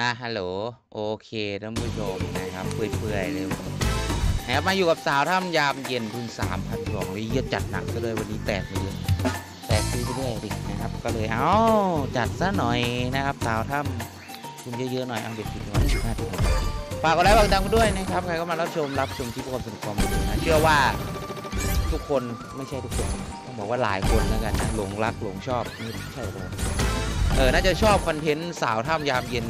อะฮัลโหล โอเคท่านผู้ชมนะครับเปื่อยๆเลยนะครับมาอยู่กับสาวถ้ำยามเย็นทุนสามพันสองเลยเยี่ยจัดหนักซะเลยวันนี้แตกไปเลยแตกซื้อไปเรื่อยดินะครับ ก็เลยเอาจัดซะหน่อยนะครับสาวถ้ำคุณเยอะๆหน่อยเอาเด็ดติดวันที่ห้าถึงฝากกดไลค์ฝากดังด้วยนะครับใครก็มารับชมรับชมที่พวกเราสนุกความบันเทิงนะเชื่อว่าทุกคนไม่ใช่ทุกคนต้องบอกว่าหลายคนแล้วกันนะหลงรักหลงชอบนี่ใช่หรอเออน่าจะชอบคอนเทนต์สาวถ้ำยามเย็น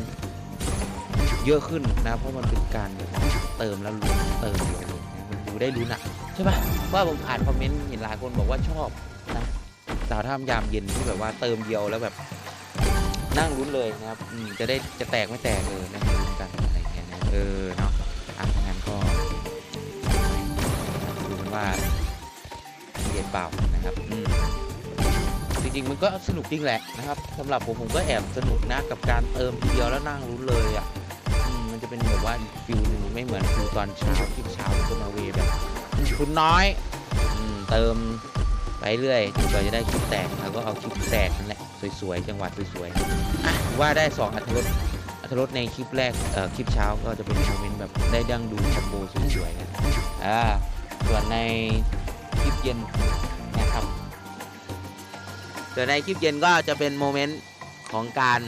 เยอะขึ้นนะ เพราะมันเป็นการแบบเติมแล้วลุ้นเติมเดียวเลยนะมันดูได้ลุ้นอะใช่ปะว่าผมอ่านคอมเมนต์เห็นหลายคนบอกว่าชอบนะสาวท่ามยามเย็นที่แบบว่าเติมเดียวแล้วแบบนั่งลุ้นเลยนะครับอืมจะได้จะแตกไม่แตกเลยนะลุ้นกันอะไรอย่างเงี้ยนะเออเนาะอะถ้างั้นก็ดูกันว่าเย็นเปล่านะครับอืมจริงๆมันก็สนุกจริงแหละนะครับสำหรับผมผมก็แอบสนุกนะกับการเติมทีเดียวแล้วนั่งลุ้นเลยอะอื มันจะเป็นแบบว่าฟิลหนึ่งไม่เหมือนฟิลตอนเช้าที่เช้าตัวมาเวแบบคุณน้อยอเติมไปเรื่อยจนกว่าจะได้คลิปแตกแล้วก็เอาคลิปแตกนั่นแหละสวยๆจังหวะสวยๆว่าได้สองอัธรสอัธรสในคลิปแรกคลิปเช้าก็จะเป็นโมเมนต์แบบได้ดังดูคอมโบสวยๆกันอ่าส่วนในคลิปเย็นนะครับส่วนในคลิปเย็นก็จะเป็นโมเมนต์ของการ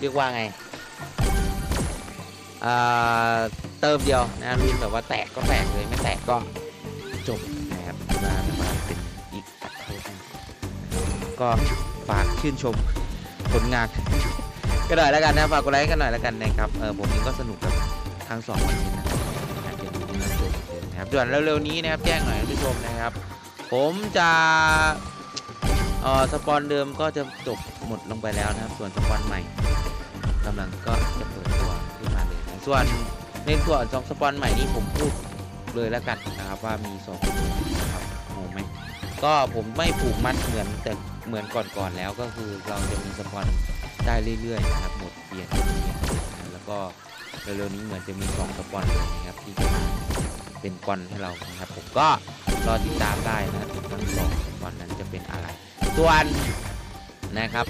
เรียกว่าไง เติมเดียวนะรุ่นแบบว่าแตกก็แตกเลยไม่แตกก็จบนะครับมาแบบว่าเป็นอีกอัตราหนึ่งก็ฝากชื่นชมผลงานก็หน่อยแล้วกันนะฝากกดไลค์กันหน่อยแล้วกันนะครับเออผมเองก็สนุกกับทั้งสองวันนี้นะครับเดี๋ยวนี้นะชมเลยนะครับส่วนเร็วๆนี้นะครับแจ้งหน่อยท่านผู้ชมนะครับ ผมจะเออสปอนเดิมก็จะจบหมดลงไปแล้วนะครับ ส่วนสปอนใหม่กำลังก็จะเปิด ส่วนในส่วนสองสปอนใหม่นี้ผมพูดเลยแล้วกันนะครับว่ามีสองนะครับงงไหมก็ผมไม่ผูกมัดเหมือนแต่เหมือนก่อนๆแล้วก็คือเราจะมีสปอนได้เรื่อยๆนะครับหมดเปลี่ยนเปลี่ยนแล้วก็เร็วๆนี้เหมือนจะมีสองสปอนนะครับที่จะมาเป็นกอนให้เรานะครับผมก็รอติดตามได้นะทั้งสองสปอนนั้นจะเป็นอะไรส่วนนะครับ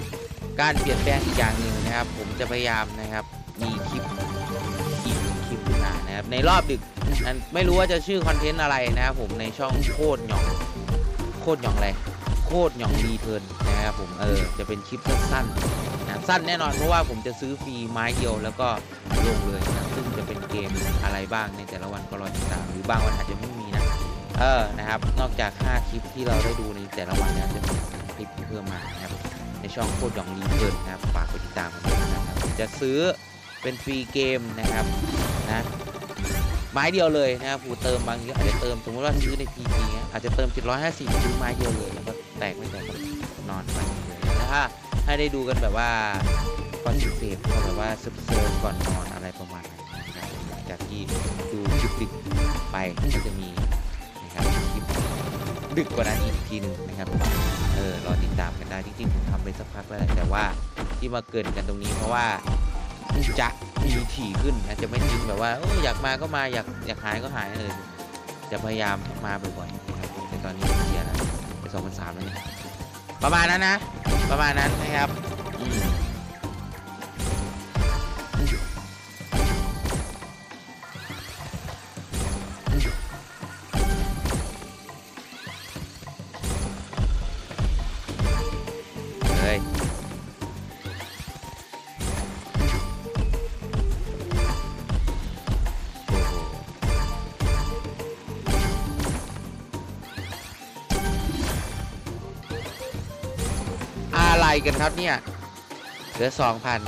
การเปลี่ยนแปลงอีกอย่างหนึ่งนะครับ ผมจะพยายามนะครับมีคลิป นะครับในรอบดึกไม่รู้ว่าจะชื่อคอนเทนต์อะไรนะครับผมในช่องโคตรหยองโคตรหยองอะไรโคตรหยอง Return นะครับผมเออจะเป็นคลิปสั้นๆนะสั้นแน่นอนเพราะว่าผมจะซื้อฟรีไม้เดียวแล้วก็ลงเลยนะซึ่งจะเป็นเกมอะไรบ้างในแต่ละวันก็รอติดตามหรือบางวันอาจจะไม่มีนะเออนะครับนอกจาก 5 คลิปที่เราได้ดูในแต่ละวันนะจะมีคลิปเพิ่มมานะครับในช่องโคตรหยอง Return นะครับฝากกดติดตามกันด้วยนะครับจะซื้อเป็นฟรีเกมนะครับนะ ไม้เดียวเลยนะครับผู้เติมบางทีอาจจะเติมสมมติว่าซื้อใน PG เงี้อาจจะเติม 750ซื้อไม้เดียวเลยแล้วก็แตกไม่แตกนอนไปเลยนะฮะให้ได้ดูกันแบบว่าก่อนเสพก็แบบว่าเซิร์ฟๆก่อนนอนอะไรประมาณนั้นนะครับจากที่ดูคลิปดึกไปก็จะมีนะครับคลิปดึกกว่านั้นอีกทีหนึงนะครับเออรอติดตามกันได้จริงๆผมทำไปสักพักแล้วแต่ว่าที่มาเกินกันตรงนี้เพราะว่า จะมีถี่ขึ้นนะจะไม่ทิ้งแบบว่าอยากมาก็มาอยากอยากหายก็หายเลยจะพยายามมาบ่อยๆนะครับแต่ตอนนี้เสียแล้วไปสองพันสามแล้วเนี่ยประมาณนั้นนะ ประมาณนั้นนะครับอืม กันครับเนี่ยเหลือสองพัน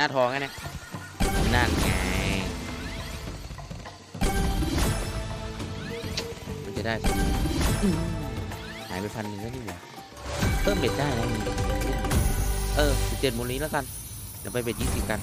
น้าทองไงเนี่ยนั่นไงมันจะได้สักอืมหายไปพันหนึ่งแล้วนี่หว่าเพิ่มเบ็ดได้แล้วนี่เออสิบเจ็ดโมงนี้แล้วกันเดี๋ยวไปเบ็ดยี่สิบกัน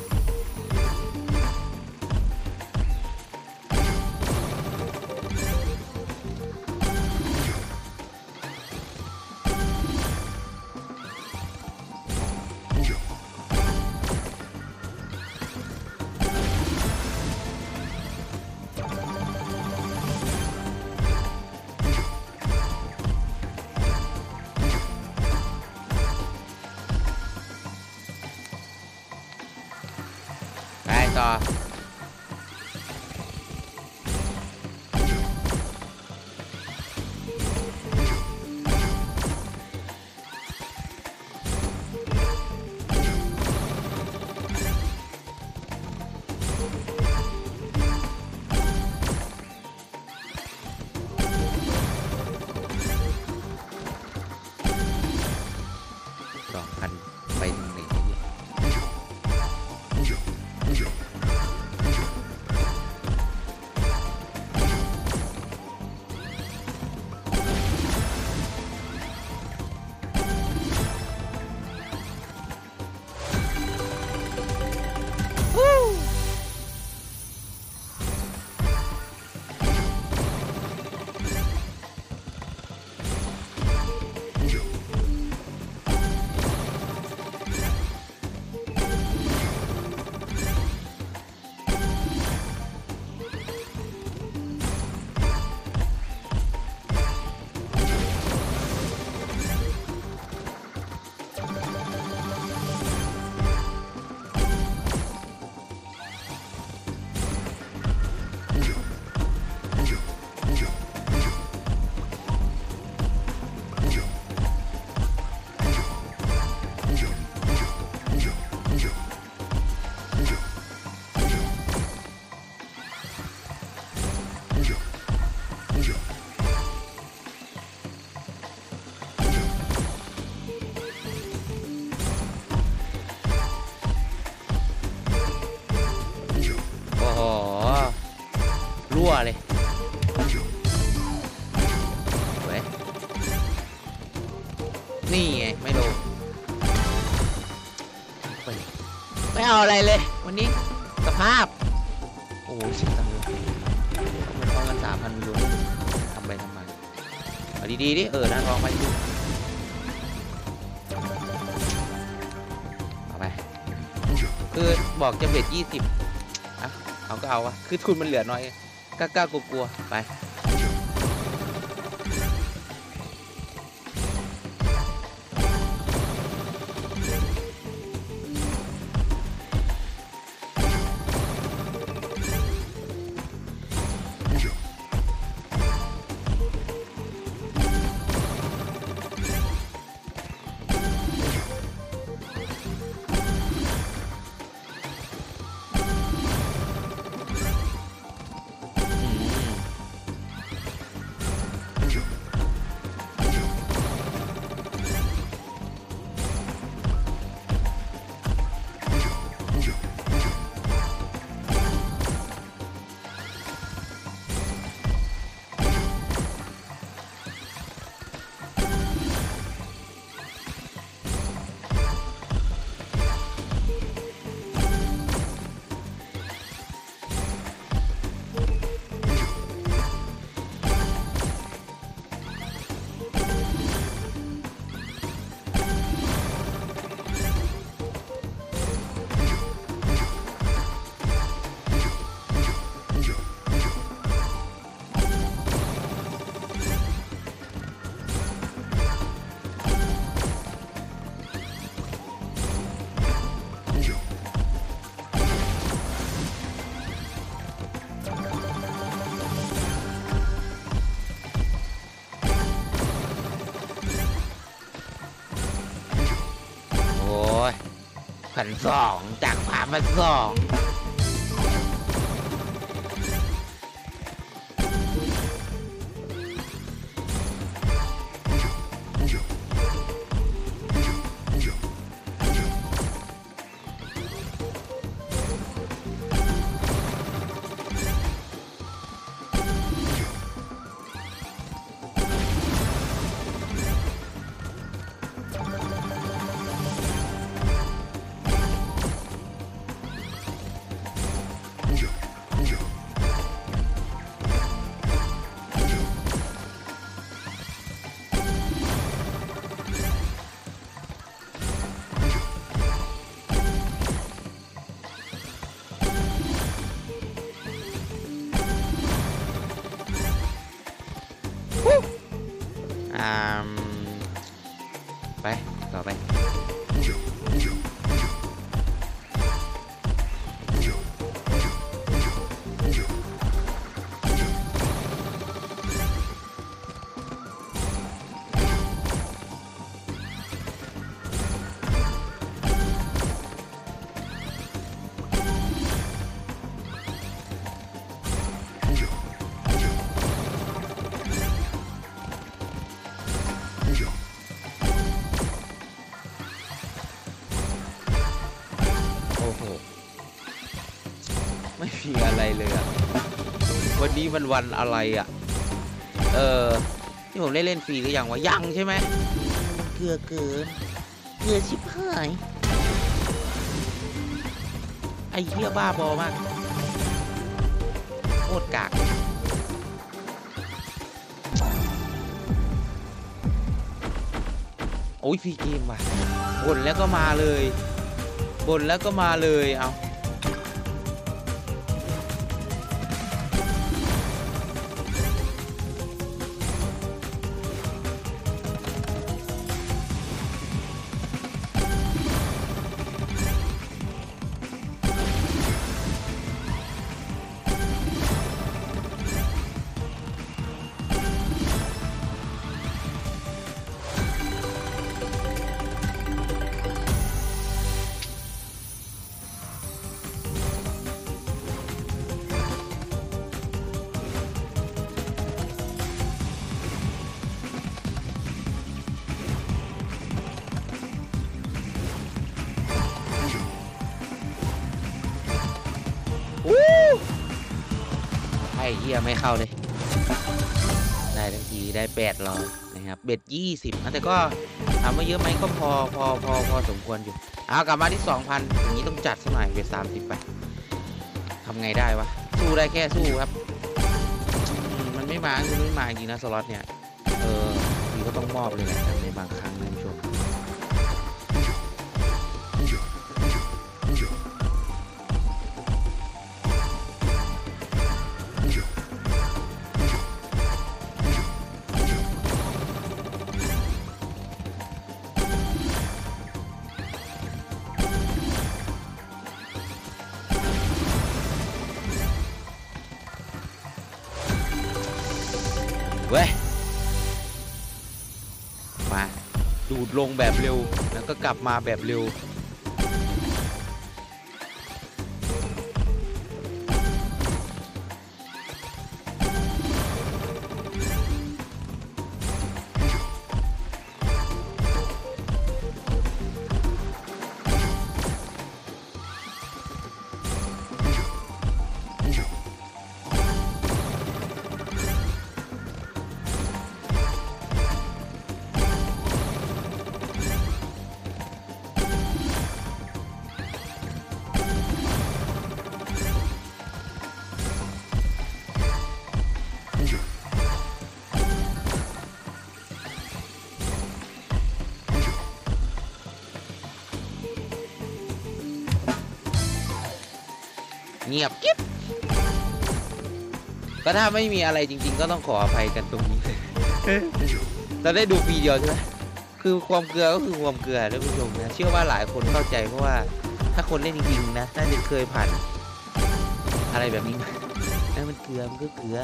เลยสวยนี่ไง ไม่โดนไม่เอาอะไรเลย วันนี้สภาพ โอ้โหสิบตังค์เลยมันทองกันสามพันยูโรทำไปทำไมเอาดีๆดิเออนะลองไปดูเอาไป คือบอกจะเบ็ดยี่สิบอะเอาก็เอาวะ คือทุนมันเหลือน้อย กล้าๆกลัวไป สองจากสามพันสอง อ่ามไม่มีอะไรเลยอะวันนี้มันวันอะไรอะ เออที่ผมได้เล่นฟรีหรือยังวะ ยังใช่ไหมเกลือเกิน เกลือชิบหาย ไอ้เหี้ยบ้าบอมาก โคตรกากโอ้ยฟรีเกมว่ะบ่นแล้วก็มาเลยบ่นแล้วก็มาเลย เอา ฮียไม่เข้าเลย ได้ทันทีได้แปดรอนะครับเบ็ดยี่สิบแต่ก็ถามว่าเยอะไหมก็พอพอพอพอสมควรอยู่เอากลับมาที่สองพันอย่างนี้ต้องจัดสักหน่อยเบ็ดสามสิบไปทำไงได้วะ สู้ได้แค่สู้ครับ มันไม่มาคือไม่มาจริงนะสล็อตเนี่ย เออทีก็ต้องมอบเลยแหละในบางครั้ง ดลงแบบเร็ว แล้วก็กลับมาแบบเร็ว งียบกิ๊บก็ถ้าไม่มีอะไรจริง ๆ ก็ต้องขออภัยกันตรงนี้เราได้ดูปีเดียวใช่ไหมคือความเกลือก็คือความเกลือท่านผู้ชมนะเชื่อว่าหลายคนเข้าใจเพราะว่าถ้าคนเล่นจริงๆนะน่าจะเคยผ่านอะไรแบบนี้มานั่นมันเกลือมันก็เกลือ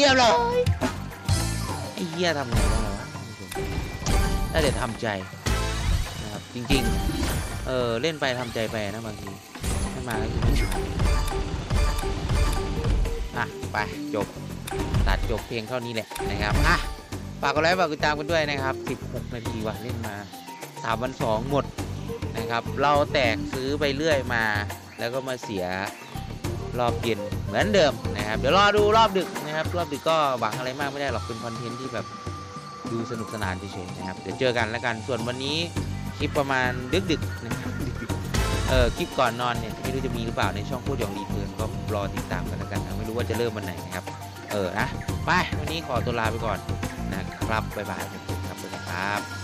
เรียบร้อยไอ้เหี้ยทำไงวะเราวะท่านผู้ชมได้แต่ทำใจนะครับจริงๆ เออเล่นไปทำใจไปนะบางทีไม่มาก็คือไม่มาอะไปจบตัดจบเพียงเท่านี้แหละนะครับอะฝากกดไลค์ฝากติดตามกันด้วยนะครับ 16 นาทีว่ะเล่นมาสามวันสองหมดนะครับ เราแตกซื้อไปเรื่อยมา แล้วก็มาเสียรอบเย็น เหมือนเดิมนะครับ เดี๋ยวรอดูรอบดึกนะครับ รอบดึกก็หวังอะไรมากไม่ได้หรอกเป็นคอนเทนต์ที่แบบดูสนุกสนานเฉยๆนะครับ เดี๋ยวเจอกันแล้วกัน ส่วนวันนี้คลิปประมาณดึกๆนะครับเออคลิปก่อนนอนเนี่ยไม่รู้จะมีหรือเปล่าในช่องพูดอย่างรีเทิร์นก็รอติดตามกันแล้วกันนะไม่รู้ว่าจะเริ่มวันไหนนะครับ เออนะไปวันนี้ขอตัวลาไปก่อนนะครับบ๊ายบายครับสวัสดีครับ